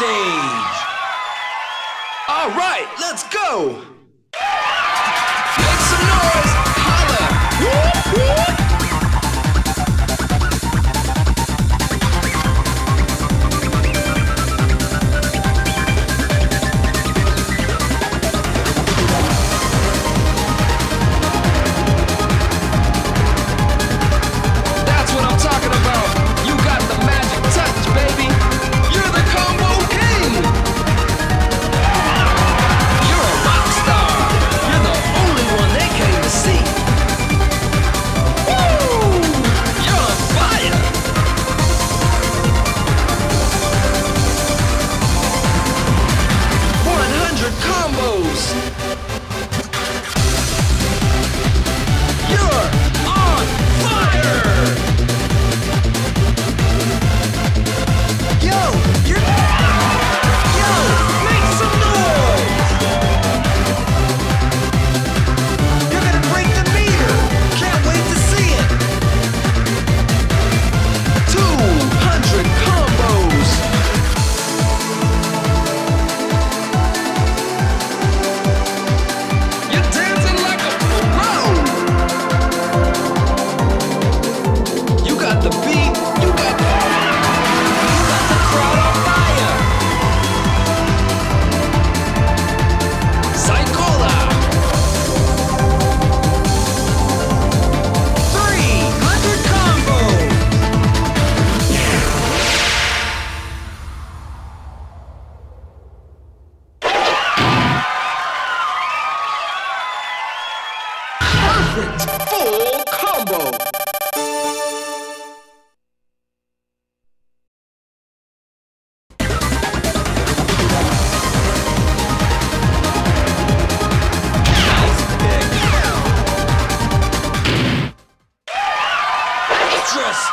stage. All right, let's go.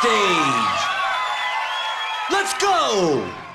stage. Let's go!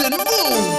and move.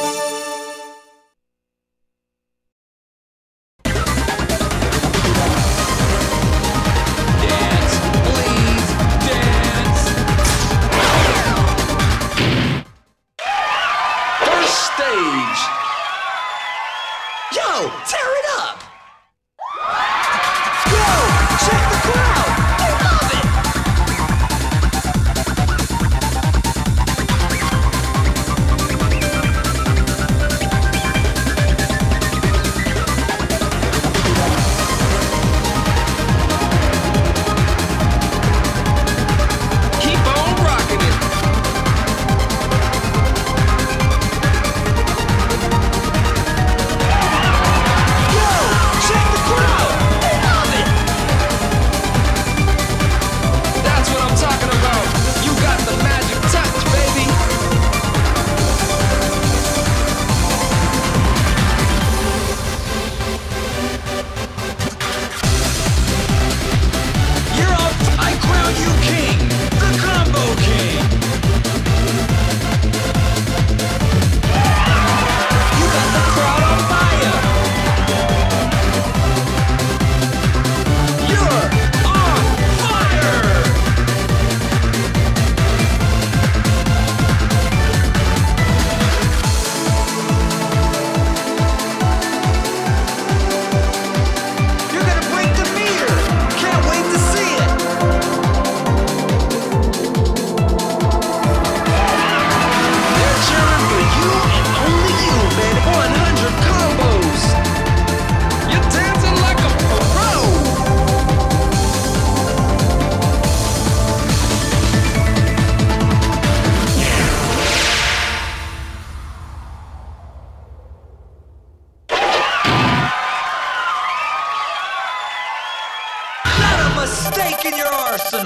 In your arsenal.